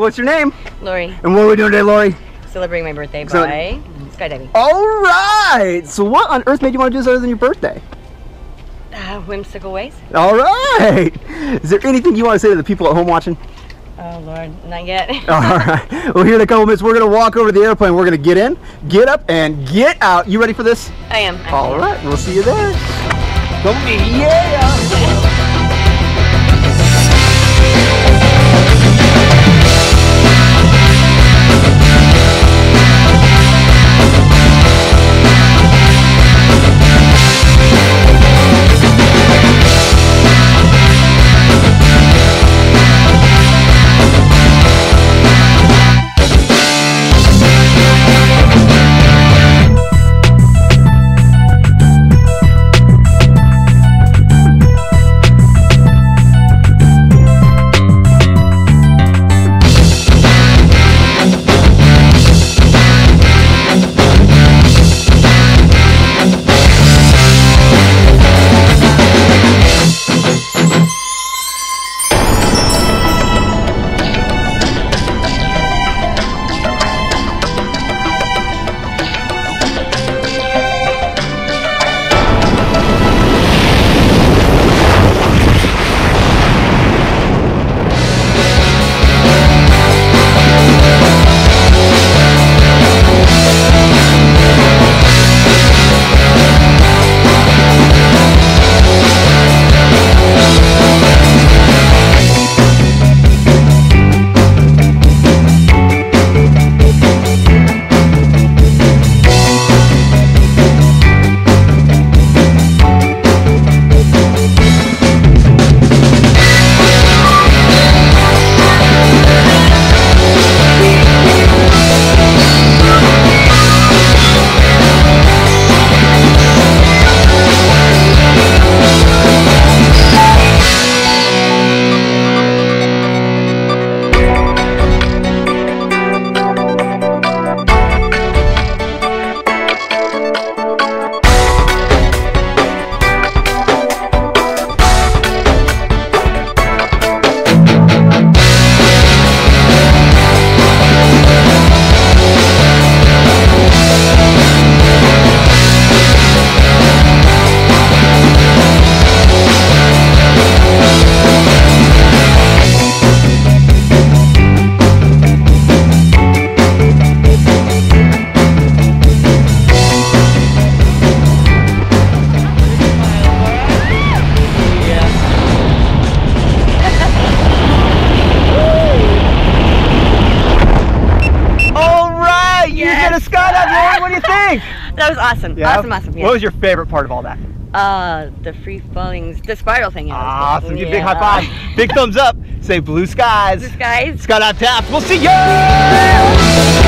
what's your name? Lori, And what are we doing today, Lori? celebrating my birthday So- by skydiving. All right. So what on earth made you want to do this other than your birthday? Uh, whimsical ways. All right. Is there anything you want to say to the people at home watching? Oh Lord, not yet. All right. Well, here in a couple minutes, we're going to walk over to the airplane. We're going to get in, get up, and get out. You ready for this? I am. All right. We'll see you there. Come yeah. Was awesome. Awesome, awesome. Yeah. What was your favorite part of all that? uh, the free falling, the spiral thing. Yeah, Awesome. Give a big high five. Big thumbs up. Say blue skies. Blue skies. Skydive Taft. We'll see you.